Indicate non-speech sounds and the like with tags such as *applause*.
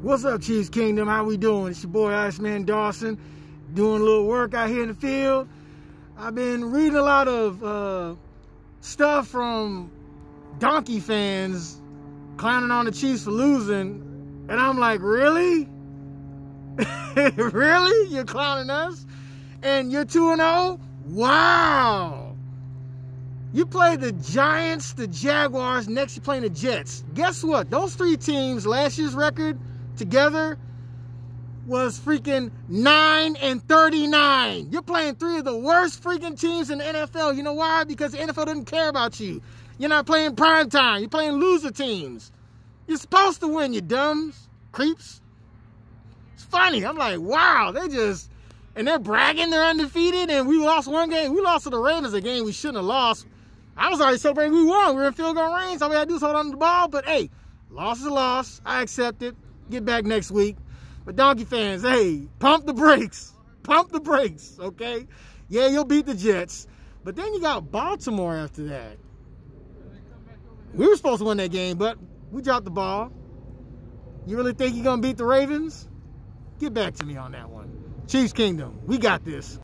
What's up, Chiefs Kingdom? How we doing? It's your boy Iceman Dawson, doing a little work out here in the field. I've been reading a lot of uh, stuff from Donkey fans clowning on the Chiefs for losing, and I'm like, really? *laughs* really? You're clowning us? And you're 2 0? Wow. You play the Giants, the Jaguars, next you're playing the Jets. Guess what? Those three teams, last year's record, together was freaking 9 and 39. You're playing three of the worst freaking teams in the NFL. You know why? Because the NFL doesn't care about you. You're not playing prime time. You're playing loser teams. You're supposed to win, you dumbs, creeps. It's funny. I'm like, wow, they just and they're bragging they're undefeated and we lost one game. We lost to the Ravens a game we shouldn't have lost. I was already celebrating we won. We were in field goal range. All we had to do is hold on to the ball. But hey, loss is a loss. I accept it get back next week. But Donkey fans, hey, pump the brakes. Pump the brakes, okay? Yeah, you'll beat the Jets. But then you got Baltimore after that. We were supposed to win that game, but we dropped the ball. You really think you're going to beat the Ravens? Get back to me on that one. Chiefs Kingdom, we got this.